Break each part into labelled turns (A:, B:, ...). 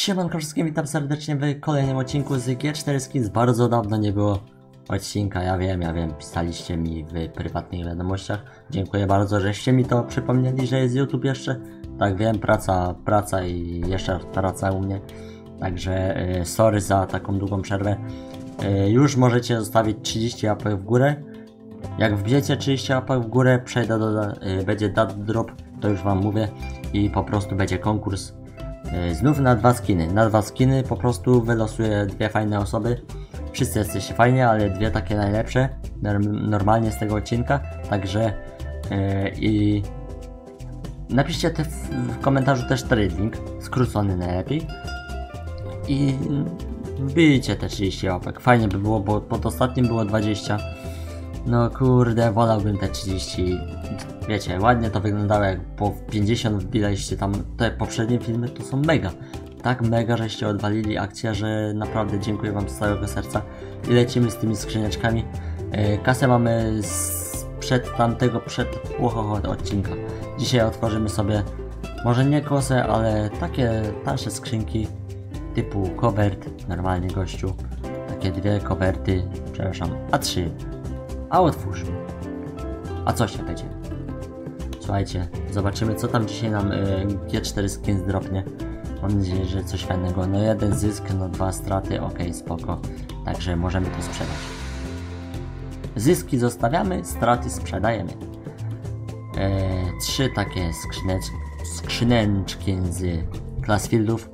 A: Siemanko wszystkim, witam serdecznie w kolejnym odcinku z G4 Skins. Bardzo dawno nie było odcinka, ja wiem, ja wiem, pisaliście mi w prywatnych wiadomościach. Dziękuję bardzo, żeście mi to przypomnieli, że jest YouTube jeszcze. Tak wiem, praca, praca i jeszcze praca u mnie. Także e, sorry za taką długą przerwę. E, już możecie zostawić 30 łapek w górę. Jak wbijecie 30 łapek w górę, przejdę do, e, będzie dat drop, to już wam mówię. I po prostu będzie konkurs Znów na dwa skiny. Na dwa skiny po prostu wylosuję dwie fajne osoby. Wszyscy jesteście fajnie, ale dwie takie najlepsze. norm- Normalnie z tego odcinka. Także e, i napiszcie te w, w komentarzu też trading. Skrócony najlepiej. I wbijcie te 30 łapek. Fajnie by było, bo pod ostatnim było 20. No kurde, wolałbym te 30. Wiecie, ładnie to wyglądało jak po 50 wbiliście tam te poprzednie filmy, to są mega. Tak mega, żeście odwalili akcję, że naprawdę dziękuję wam z całego serca. I lecimy z tymi skrzyneczkami. E, kasę mamy przed tamtego, przed ohoho, odcinka. Dzisiaj otworzymy sobie, może nie kosę, ale takie tańsze skrzynki typu covert, normalnie gościu. Takie dwie koperty, przepraszam, a trzy. A otwórz. A co się będzie? Słuchajcie, zobaczymy co tam dzisiaj nam y, G4 Skins dropnie. Mam nadzieję, że coś fajnego. No jeden zysk, no dwa straty, ok, spoko. Także możemy to sprzedać. Zyski zostawiamy, straty sprzedajemy. E, trzy takie skrzynecz skrzyneczki z Classfieldów.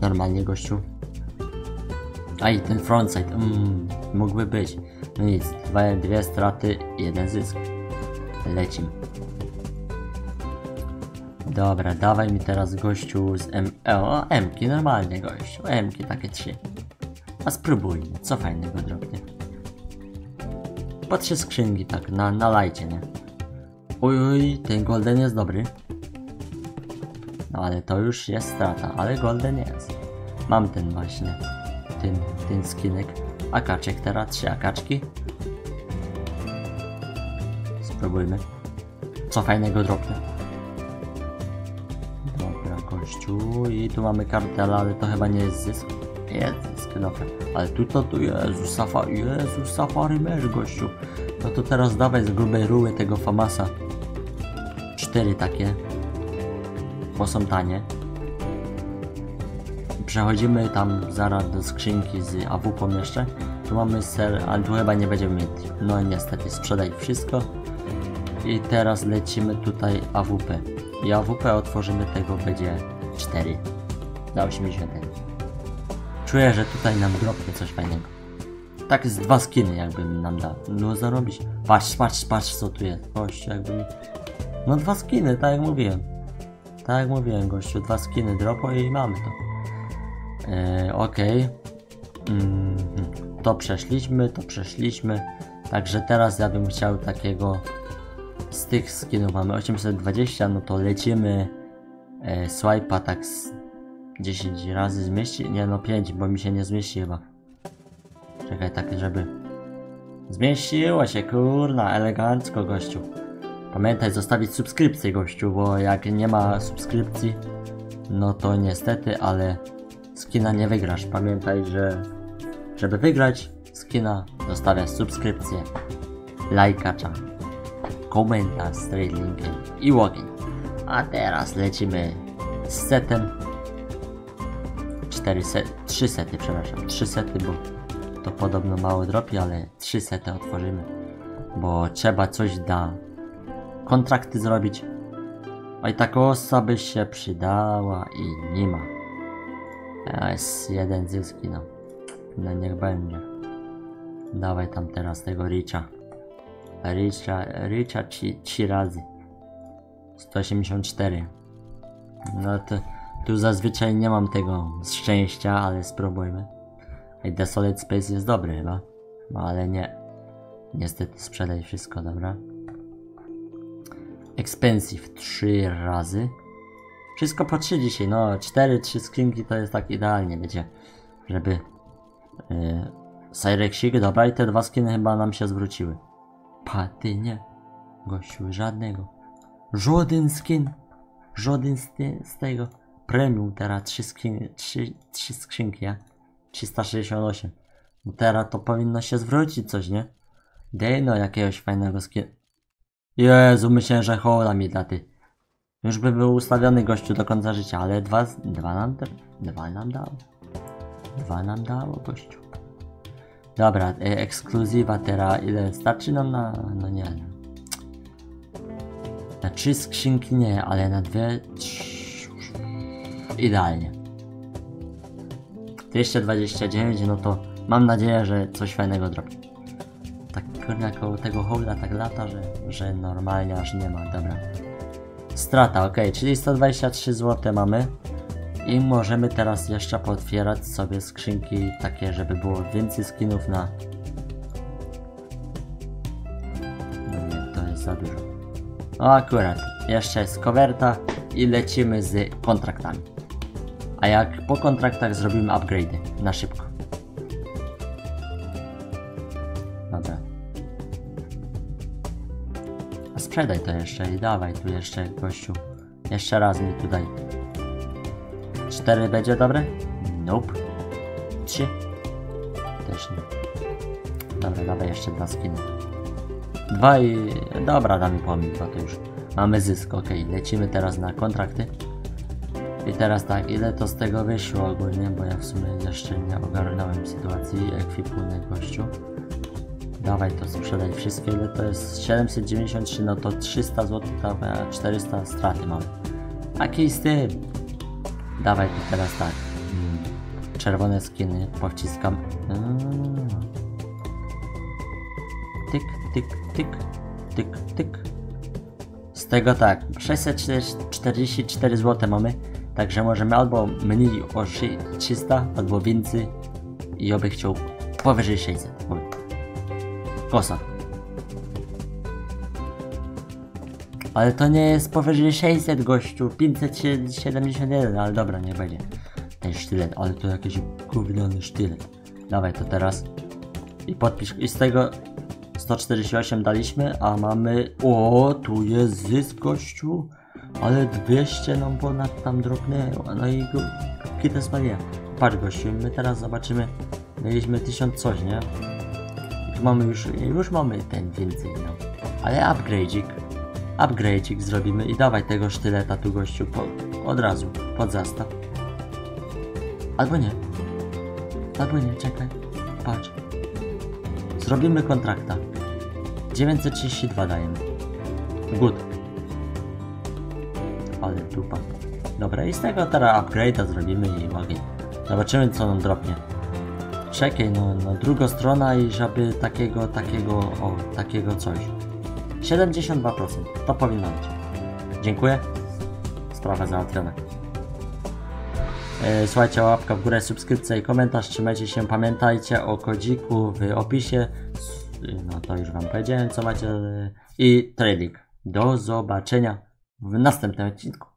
A: Normalnie gościu. A i ten frontside, mm, mógłby być. No nic, dwa, dwie straty, jeden zysk. Lecim. Dobra, dawaj mi teraz gościu z M... O, M-ki, normalnie gościu. M-ki, takie trzy. A spróbujmy, co fajnego drobnie. Po skrzynki, tak, na, na lajcie, nie? Uj, uj, ten golden jest dobry. No ale to już jest strata, ale golden jest. Mam ten właśnie, ten, ten skinek. Akaczek teraz, trzy akaczki. Spróbujmy. Co fajnego dropnę. Dobra, gościu. I tu mamy kartela, ale to chyba nie jest zysk. Jest zysk, dobra. Ale tu to, tu Jezu, safari, Jezu, safari mecz, gościu. No to teraz dawaj z grubej ruły tego Famasa. Cztery takie. Bo są tanie. Przechodzimy tam zaraz do skrzynki z AWP jeszcze. Tu mamy ser, ale tu chyba nie będziemy mieć. No niestety, sprzedaj wszystko. I teraz lecimy tutaj AWP. I AWP otworzymy tego będzie 4 za 81. Czuję, że tutaj nam dropnie coś fajnego. Tak z dwa skiny jakbym nam dał. No zarobić. Patrz, patrz, patrz co tu jest. Gościu jakby. No dwa skiny, tak jak mówiłem. Tak jak mówiłem gościu, dwa skiny dropo i mamy to. Eee, Okej. Mm, to przeszliśmy, to przeszliśmy. Także teraz ja bym chciał takiego z tych skinów mamy 820, no to lecimy e, swipe'a tak z 10 razy zmieści, nie no 5, bo mi się nie zmieści chyba. Czekaj, tak żeby zmieściło się, kurna, elegancko gościu. Pamiętaj zostawić subskrypcję gościu, bo jak nie ma subskrypcji, no to niestety, ale skina nie wygrasz. Pamiętaj, że żeby wygrać skina, zostawiasz subskrypcję, lajkacza, komentarz z linkiem i login. A teraz lecimy z setem. 4 sety, 3 sety, przepraszam, 3 sety, bo to podobno mało dropi, ale 3 sety otworzymy. Bo trzeba coś dla kontrakty zrobić. A i taka osa by się przydała i nie ma. A jest jeden zyski, no. No niech będzie. Dawaj tam teraz tego Richa. Richa, Richa 3 razy. 184. No to tu zazwyczaj nie mam tego szczęścia, ale spróbujmy. I Desolate Space jest dobry chyba. No ale nie. Niestety sprzedaj wszystko, dobra. Expensive 3 razy. Wszystko po 3 dzisiaj, no 4, 3 skrzynki to jest tak idealnie, wiecie. Żeby... Yy, Cyrexik, dobra i te dwa skiny chyba nam się zwróciły. Paty nie. Gościu, żadnego. Żaden skin. żaden z, ty, z tego premium teraz 3, skrzyn, 3, 3 skrzynki, ja? 368. No teraz to powinno się zwrócić coś, nie? Dej no jakiegoś fajnego skin. Jezu, myślałem, że hola mi da ty. Już by był ustawiony gościu do końca życia, ale dwa, dwa nam, dwa nam dało. Dwa nam dało gościu. Dobra, e, ekskluzywa teraz ile starczy nam na... no nie no. Na trzy skrzynki nie, ale na dwie... trz- Idealnie. 229, no to mam nadzieję, że coś fajnego drobi. Tak koło tego hołda tak lata, że, że normalnie aż nie ma, dobra. Strata, ok, czyli 123 zł mamy. I możemy teraz jeszcze potwierać sobie skrzynki takie, żeby było więcej skinów na... No nie, to jest za dużo. O akurat, jeszcze jest kowerta i lecimy z kontraktami. A jak po kontraktach zrobimy upgrade'y na szybko. Sprzedaj to jeszcze i dawaj tu jeszcze gościu. Jeszcze raz mi tutaj. Cztery będzie dobre? Nope. Trzy? Też nie. Dobra, dawaj jeszcze dwa skiny. Dwa i... Dobra, damy pomnik, dwa to już. Mamy zysk, ok. Lecimy teraz na kontrakty. I teraz tak, ile to z tego wyszło ogólnie, bo ja w sumie jeszcze nie ogarnąłem sytuacji ekwipunek gościu. Dawaj to sprzedaj wszystkie, ile to jest 793, no to 300 zł, a 400 straty mamy. Aki z tym? Dawaj tu teraz tak. Mm, Czerwone skiny powciskam. Mm. Tyk, tyk, tyk, tyk, tyk. Z tego tak, 644 zł mamy, także możemy albo mniej o szy- 300, albo więcej i oby chciał powyżej 600. Kosa. Ale to nie jest powyżej 600 gościu, 571, ale dobra, nie będzie. Ten sztylet, ale to jakiś gówniany sztylet. Dawaj to teraz. I podpisz, i z tego 148 daliśmy, a mamy... O, tu jest zysk gościu. Ale 200 nam ponad tam drobnęło, no i go... kitę spaliłem. Patrz gościu, my teraz zobaczymy. Mieliśmy 1000 coś, nie? Tu mamy już, już mamy ten więcej, no. Ale upgrade'ik. Upgrade'ik zrobimy i dawaj tego sztyleta tu gościu po, od razu, pod zastaw. Albo nie. Albo nie, czekaj. Patrz. Zrobimy kontrakta. 932 dajemy. Good. Ale dupa. Dobra, i z tego teraz upgrade'a zrobimy i ogień. Zobaczymy co nam dropnie. Czekaj, no, no druga strona i żeby takiego, takiego, o, takiego coś. 72%. To powinno być. Dziękuję. Sprawa załatwiona. E, Słuchajcie, łapka w górę, subskrypcja i komentarz. Trzymajcie się, pamiętajcie o kodziku w opisie. No to już wam powiedziałem, co macie. I trading. Do zobaczenia w następnym odcinku.